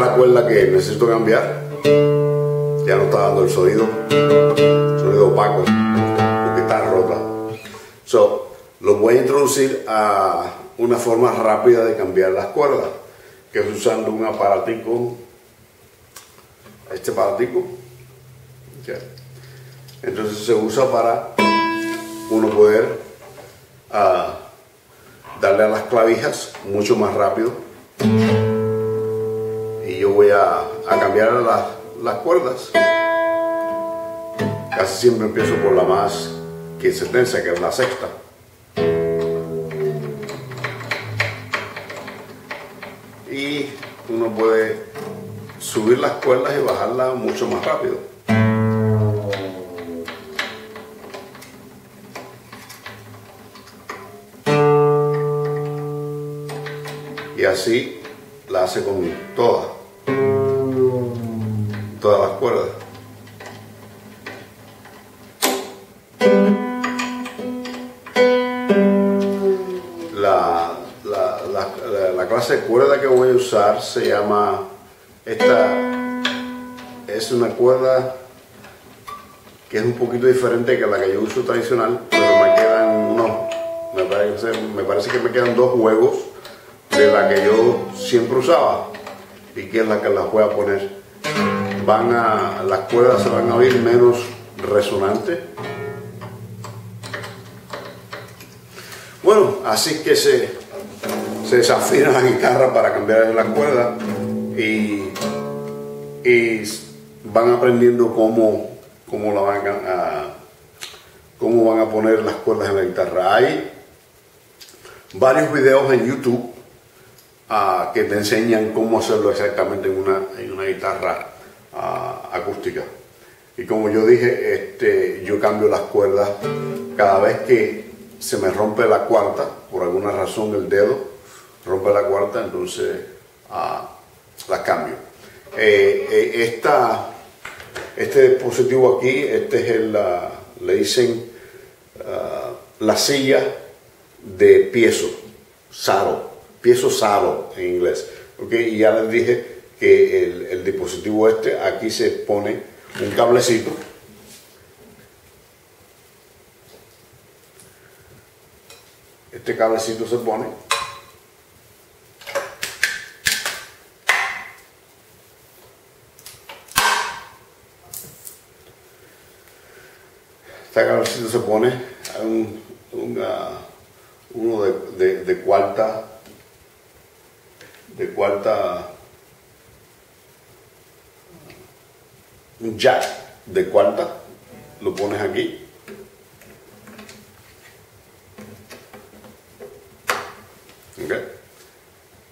la cuerda que necesito cambiar. Ya no está dando el sonido, sonido opaco, porque está rota. So, lo voy a introducir a una forma rápida de cambiar las cuerdas, que es usando un aparatico, este aparatico. Entonces se usa para uno poder uh, darle a las clavijas mucho más rápido. Yo voy a, cambiar las, las cuerdas. Casi siempre empiezo por la más que se tensa, que es la sexta. Y uno puede subir las cuerdas y bajarlas mucho más rápido. Y así la hace con todas, cuerdas. La, la, la, la, clase de cuerda que voy a usar se llama, esta es una cuerda que es un poquito diferente que la que yo uso tradicional, pero me quedan unos, me parece, me parece que me quedan dos juegos de la que yo siempre usaba y que es la que las voy a poner. Van a, las cuerdas se van a oír menos resonantes. Bueno, así que se, se desafina la guitarra para cambiar la cuerda y, y van aprendiendo cómo, cómo, la van a, cómo van a poner las cuerdas en la guitarra. Hay varios videos en YouTube uh, que te enseñan cómo hacerlo exactamente en una, en una guitarra uh, acústica. Y como yo dije, este, yo cambio las cuerdas cada vez que se me rompe la cuarta, por alguna razón el dedo rompe la cuarta, entonces uh, la cambio. Eh, eh, esta, este dispositivo aquí, este es el, le dicen la silla de piezo, saro piezo saro en inglés. ¿okay? Y ya les dije que el, el, dispositivo este, aquí se pone un cablecito. Este cablecito se pone. Este cablecito se pone un, una, uno de, de, de cuarta de cuarta un jack de cuarta lo pones aquí. Okay.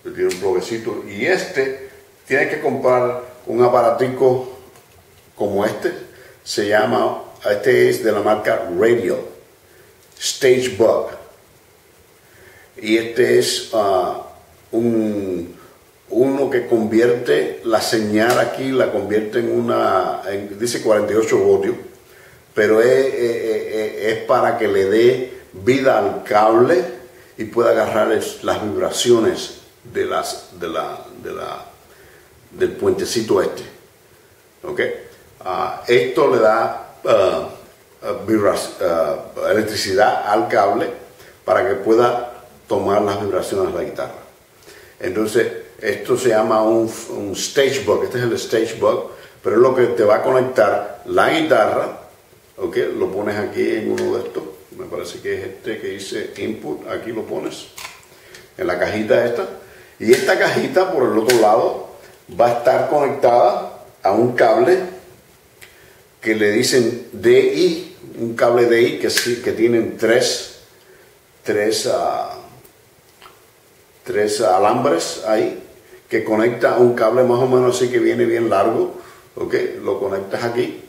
tiene un plovecito. Y este tiene que comprar un aparatico como este. Se llama este es de la marca Radio Stage Bug y este es uh, un, uno que convierte la señal aquí, la convierte en una, dice 48 voltios, pero es, es, para que le dé vida al cable y pueda agarrar las vibraciones de las, de la, de la, del puentecito este. ¿Okay? Uh, esto le da uh, uh, electricidad al cable para que pueda tomar las vibraciones de la guitarra. Entonces, esto se llama un, un, stage bug, este es el stage bug, pero es lo que te va a conectar la guitarra, ¿ok? Lo pones aquí en uno de estos, me parece que es este que dice input, aquí lo pones, en la cajita esta, y esta cajita por el otro lado va a estar conectada a un cable que le dicen DI, un cable DI que, que tienen tres, tres uh, tres alambres ahí que conecta un cable más o menos así que viene bien largo, ok, lo conectas aquí.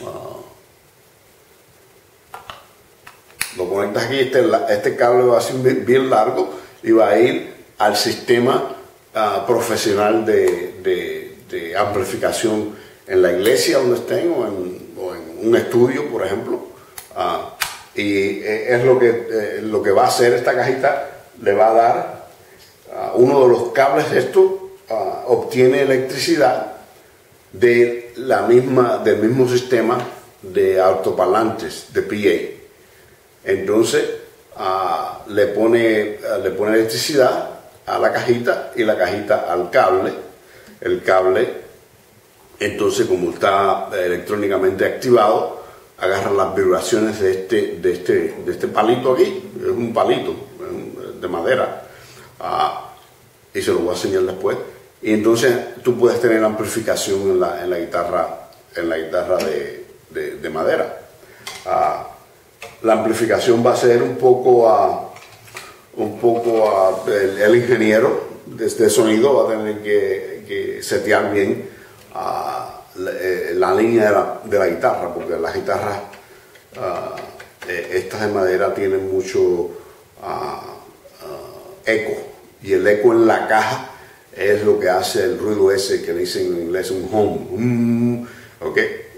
Uh, lo conectas aquí, este, este, cable va a ser bien largo y va a ir al sistema uh, profesional de, de, amplificación en la iglesia donde estén o en, un estudio, por ejemplo. Uh, y es lo que, eh, lo que va a hacer esta cajita le va a dar uno de los cables de esto, uh, obtiene electricidad de la misma, del mismo sistema de altoparlantes, de PA. Entonces, ah, le, pone, le pone electricidad a la cajita y la cajita al cable. El cable, entonces, como está electrónicamente activado, agarra las vibraciones de este, de este, de este palito aquí, es un palito de madera, ah, y se lo voy a enseñar después. Y entonces tú puedes tener amplificación en la, en la guitarra, en la guitarra de, de, madera. Ah, la amplificación va a ser un poco a, un poco el, ingeniero de este sonido va a tener que, que setear bien eh, la, línea de la, guitarra, porque las guitarras ah, eh, estas de madera tienen mucho ah, eco y el eco en la caja es lo que hace el ruido ese que le dicen en inglés un home. Mm,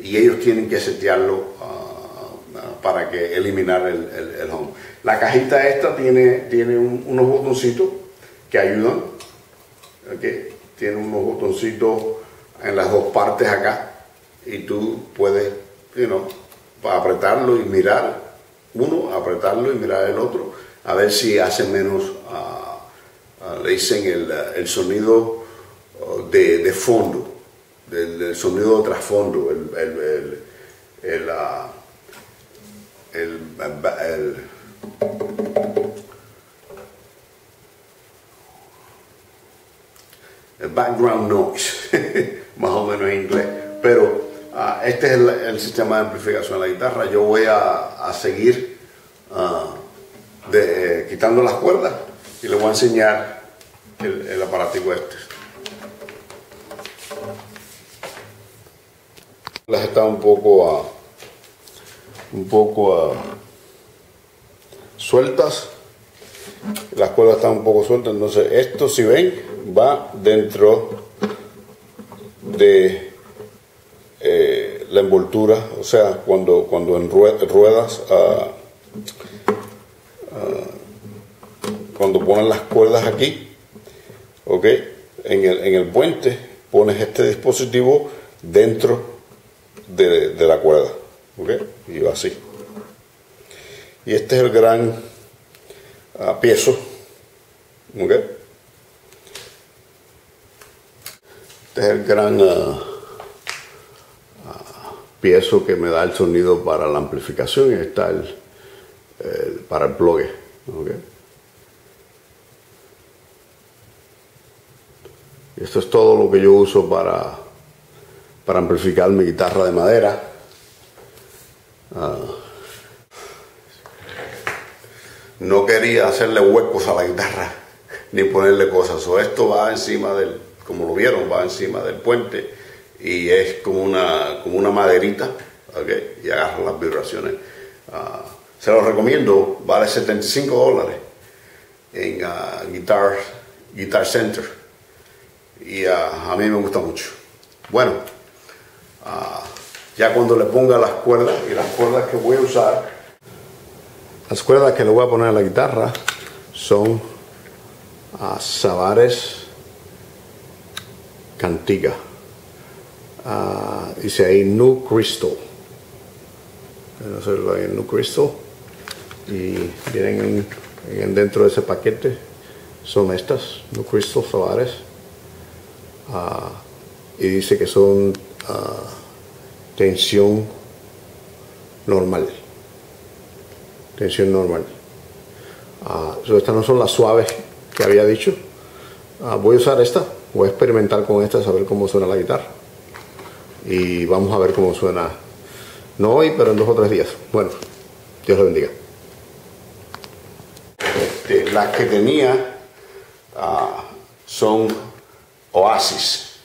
y ellos tienen que setearlo ah, para que eliminar el, home. La cajita esta tiene, tiene unos botoncitos que ayudan. Tiene unos botoncitos en las dos partes acá y tú puedes you apretarlo y mirar uno, apretarlo y mirar el otro, a ver si hace menos Ah, le dicen el, sonido oh, de, fondo, del, sonido de trasfondo, el, el, el, ah, background noise, más o menos en inglés. Pero ah, este es el, sistema de amplificación de la guitarra. Yo voy a, seguir de, quitando las cuerdas y le voy a enseñar el, el aparatico este. Las está un poco a, un poco a, sueltas. Las cuerdas están un poco sueltas. Entonces esto si ven va dentro de eh, la envoltura. O sea cuando cuando en ruedas uh, cuando ponen las cuerdas aquí, ¿ok? En el, en el puente pones este dispositivo dentro de, la cuerda, ¿ok? Y va así. Y este es el gran uh, piezo, ¿ok? Este es el gran uh, piezo que me da el sonido para la amplificación y está el, para el plug, ¿ok? Esto es todo lo que yo uso para, para amplificar mi guitarra de madera. Ah. no quería hacerle huecos a la guitarra ni ponerle cosas. O esto va encima del, como lo vieron, va encima del puente y es como una, como una maderita y agarra las vibraciones. Ah, se lo recomiendo, vale 75 dólares en uh, Guitar, Guitar Center y a mí me gusta mucho. Bueno, ah, ya cuando le ponga las cuerdas y las cuerdas que voy a usar, las cuerdas que le voy a poner a la guitarra son a ah, Savares Cantiga. Uh, dice ahí New Crystal. Hacerlo ahí New Crystal. Y vienen en, dentro de ese paquete. Son estas, New Crystal Savares. Ah, y dice que son ah, tensión normal. Tensión normal. Uh, estas no son las suaves que había dicho. voy a usar esta, voy a experimentar con esta, a ver cómo suena la guitarra. Y vamos a ver cómo suena, no hoy, pero en dos o tres días. Bueno, Dios lo bendiga. Este, las que tenía son Oasis.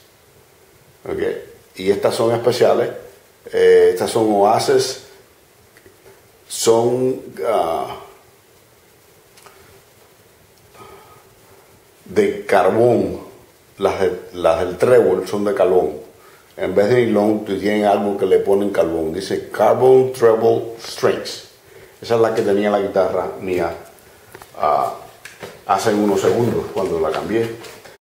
¿Okay? Y estas son especiales. Eh, estas son Oasis. Son ah, de carbón. Las, del trébol son de carbón. En vez de nylon, tienen algo que le ponen carbón. Dice Carbon Treble Strings. Esa es la que tenía la guitarra mía ah, hace unos segundos cuando la cambié.